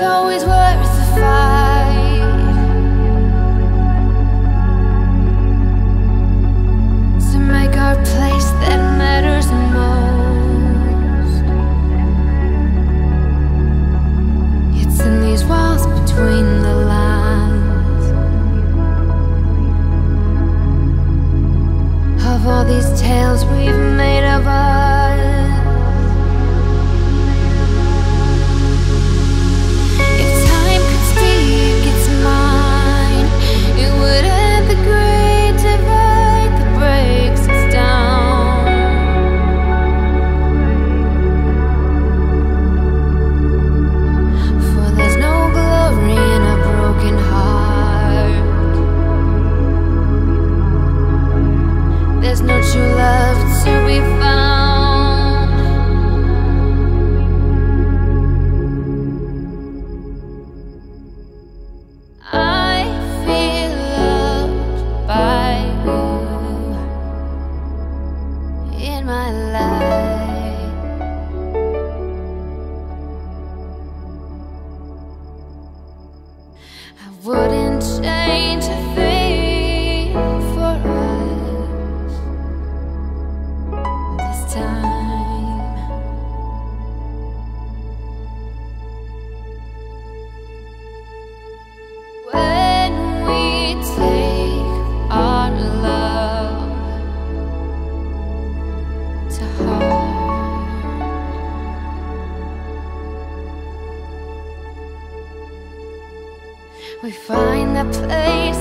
It's always worth the fight. To make our place Change. We find a place